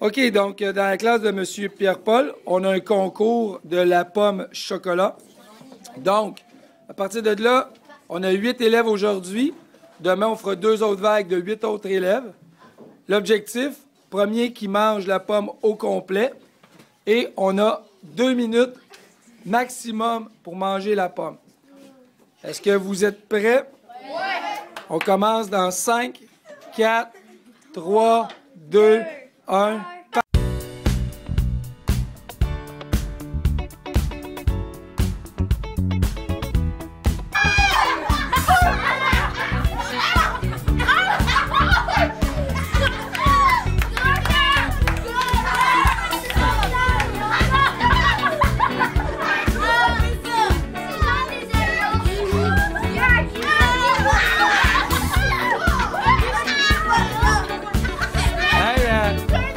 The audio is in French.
OK, donc euh, dans la classe de M. Pierre-Paul, on a un concours de la pomme chocolat. Donc, à partir de là, on a huit élèves aujourd'hui. Demain, on fera deux autres vagues de huit autres élèves. L'objectif, premier qui mange la pomme au complet. Et on a deux minutes maximum pour manger la pomme. Est-ce que vous êtes prêts? Oui! On commence dans 5, 4, 3, 2, are